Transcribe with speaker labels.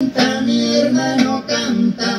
Speaker 1: Canta, mi hermano canta.